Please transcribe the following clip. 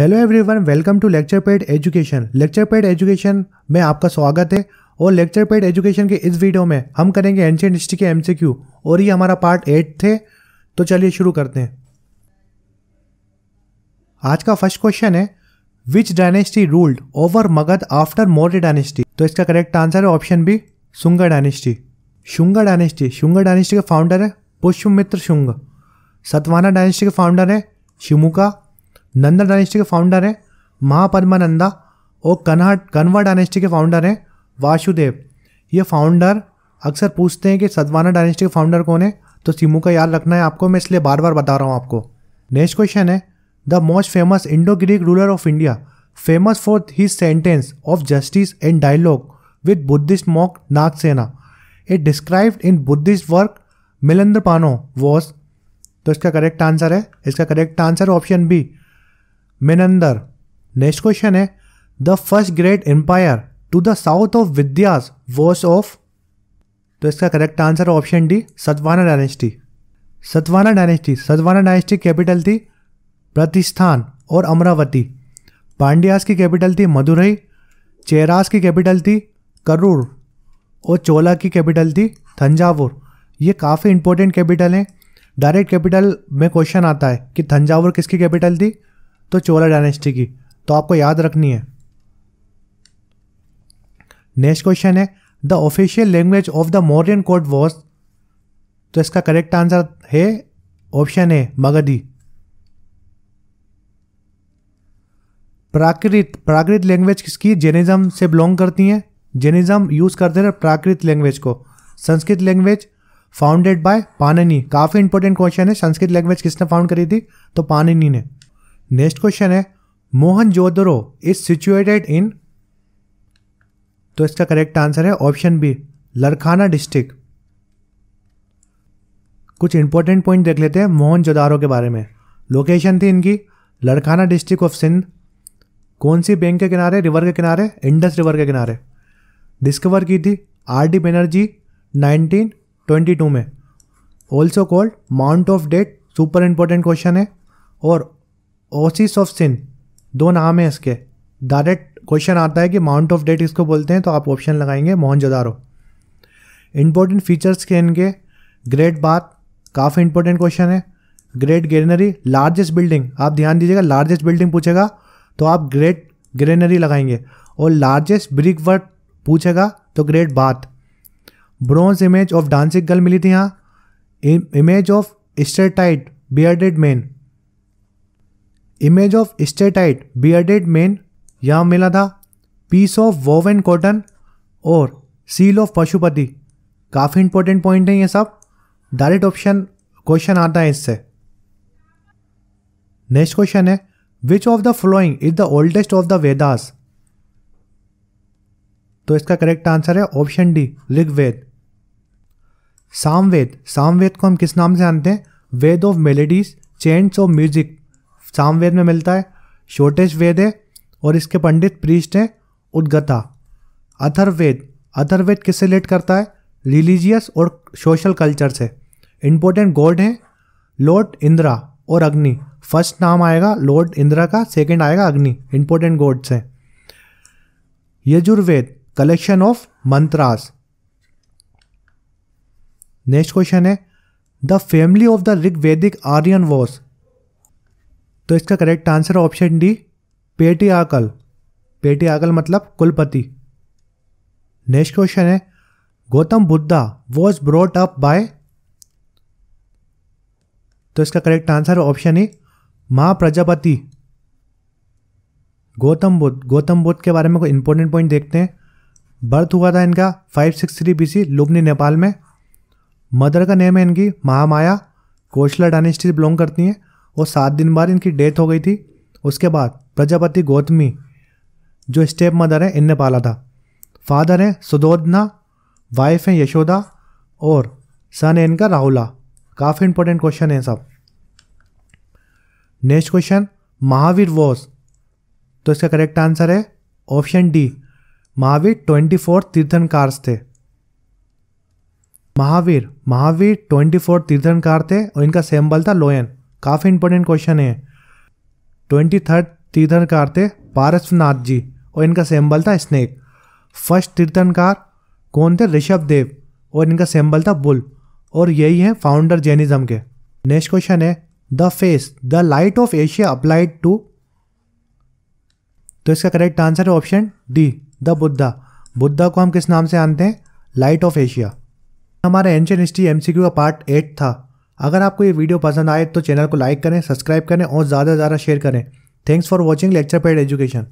Hello everyone welcome to lecture pad education lecture pad education में आपका स्वागत है और लेक्चर पेड एजुकेशन के इस वीडियो में हम करेंगे एंशियंट हिस्ट्री के एमसीक्यू और ये हमारा पार्ट एट थे तो चलिए शुरू करते हैं। आज का फ़र्स्ट क्वेश्चन है which dynasty ruled over Magadha after Maurya dynasty तो इसका करेक्ट आंसर है option B Shunga dynasty Shunga dynasty Shunga dynasty के फाउंडर है पुष्पमित्र शुंग। सतवाना डायनेस्टी के फाउंडर है शिमुका। नंदा डायनेस्टी के फाउंडर हैं, महापद्मानंदा और कन्हा कन्वा डायनेस्टी के फाउंडर हैं, वासुदेव। ये फाउंडर अक्सर पूछते हैं कि सदवाना डायनेस्टी के फाउंडर कौन है तो सिमू का याद रखना है आपको, मैं इसलिए बार बार बता रहा हूँ आपको। नेक्स्ट क्वेश्चन है, the most famous Indo Greek ruler of India famous for his sentence of justice and dialogue with Buddhist monk Nagasena it described in Buddhist work Milinda Panho was तो इसका करेक्ट आंसर है, इसका correct answer option B Menander next question है. The first great empire to the south of Vindhyas was of तो इसका correct answer option D Satavahana dynasty Satavahana dynasty Satavahana dynasty capital थी प्रतिष्ठान और अमरावती पांड्यास की capital थी मदुरई चेरास की कैपिटल थी करूर और चोला की कैपिटल थी थंजावुर ये काफ़ी इंपॉर्टेंट कैपिटल हैं. डायरेक्ट कैपिटल में क्वेश्चन आता है कि थंजावुर किसकी कैपिटल थी? तो चोला डायनेस्टी की। तो आपको याद रखनी है। नेक्स्ट क्वेश्चन है, the official language of the Mauryan court was तो इसका करेक्ट आंसर है, option A, Magadhi. Prakrit Prakrit language किसकी, जेनिज्म से बिलोंग करती हैं। जेनिज्म यूज़ करते हैं प्राकृत लैंग्वेज को। Sanskrit language founded by Panini. काफ़ी इंपॉर्टेंट क्वेश्चन है, संस्कृत लैंग्वेज किसने फाउंड करी थी? तो पाननी ने। नेक्स्ट क्वेश्चन है, Mohenjo Daro is situated in तो इसका करेक्ट आंसर है ऑप्शन बी लरखाना डिस्ट्रिक्ट कुछ इंपॉर्टेंट पॉइंट देख लेते हैं मोहन जोदारो के बारे में। लोकेशन थी इनकी लड़खाना डिस्ट्रिक्ट ऑफ़ सिंध कौन सी बैंक के किनारे? रिवर के किनारे इंडस रिवर के किनारे। डिस्कवर की थी आर डी बनर्जी 1922 में। Also called mound of dead super important question है। और ओसिस ऑफ़ सिन दो नाम है इसके। डायरेक्ट क्वेश्चन आता है कि माउंट ऑफ़ डेट इसको बोलते हैं तो आप ऑप्शन लगाएँगे मोहनजोदारो। इंपॉर्टेंट फीचर्स के इनके ग्रेट बात काफ़ी इंपॉर्टेंट क्वेश्चन है। ग्रेट ग्रेनरी लार्जेस्ट बिल्डिंग आप ध्यान दीजिएगा लार्जेस्ट बिल्डिंग पूछेगा तो आप ग्रेट ग्रेनरी लगाएँगे। और लार्जेस्ट ब्रिक वर्ड पूछेगा तो great bath bronze image of dancing girl मिली थी यहाँ। Image of steatite bearded man image of steatite bearded men यहाँ मिला था पीस ऑफ़ वोवन कॉटन और सील ऑफ़ पशुपति। काफ़ी इंपॉर्टेंट पॉइंट है ये सब। डायरेक्ट ऑप्शन क्वेश्चन आता है इससे। नेक्स्ट क्वेश्चन है which of the following is the oldest of the Vedas तो इसका करेक्ट आंसर है ऑप्शन डी ऋग्वेद। सामवेद। सामवेद को हम किस नाम से जानते हैं? Veda of melodies chants of music Samaveda में मिलता है शॉर्टेस्ट वेद है और इसके पंडित प्रीस्ट हैं उद्गता। अथर्वेद अथर्वेद किससे रिलेट करता है? रिलीजियस और सोशल कल्चर से। इंपॉर्टेंट गॉड हैं, लॉर्ड इंदिरा और अग्नि। फ़र्स्ट नाम आएगा लॉर्ड इंदिरा का, सेकंड आएगा अग्नि। इंपॉर्टेंट गॉड्स हैं। Yajurveda, collection of mantras. Next question है, the family of the Rig Vedic Aryan was तो इसका करेक्ट आंसर ऑप्शन डी पेटी आकल पेटी आकल मतलब कुलपति. नेक्स्ट क्वेश्चन है Gautam Buddha was brought up by तो इसका correct answer option E Mahaprajapati Gautam Buddha Gautam Buddha के बारे में कोई इंपॉर्टेंट पॉइंट देखते हैं? बर्थ हुआ था इनका 563 बीसी लुबनी नेपाल में. मदर का नेम है इनकी महामाया कोशला डायनेस्टी से बिलोंग करती हैं. और सात दिन बाद इनकी डेथ हो गई थी। उसके बाद प्रजापति गौतमी, जो स्टेप मदर है इनने पाला था। फादर हैं सुदोधना, वाइफ हैं यशोदा और सन है इनका राहुला। काफ़ी इंपॉर्टेंट क्वेश्चन है सब। नेक्स्ट क्वेश्चन महावीर वॉस तो इसका करेक्ट आंसर है option D Mahavir twenty four Tirthankar थे। महावीर महावीर ट्वेंटी फोर तीर्थनकार थे और इनका सिंबल था लोयन। काफ़ी इंपॉर्टेंट क्वेश्चन है। ट्वेंटी थर्ड तीर्थनकार थे पारसनाथ जी और इनका सिंबल था स्नेक। फ़र्स्ट तीर्थनकार कौन थे? ऋषभ देव और इनका सिंबल था बुल। और यही है फाउंडर जैनिज्म के। नेक्स्ट क्वेश्चन है the phrase the light of Asia applied to तो इसका करेक्ट आंसर है option D the Buddha Buddha को हम किस नाम से जानते हैं? लाइट ऑफ़ एशिया हमारा एंशियन हिस्ट्री एमसीक्यू का पार्ट एट था। अगर आपको ये वीडियो पसंद आए तो चैनल को लाइक करें, सब्सक्राइब करें और ज़्यादा से ज़्यादा शेयर करें। Thanks for watching lecture paid education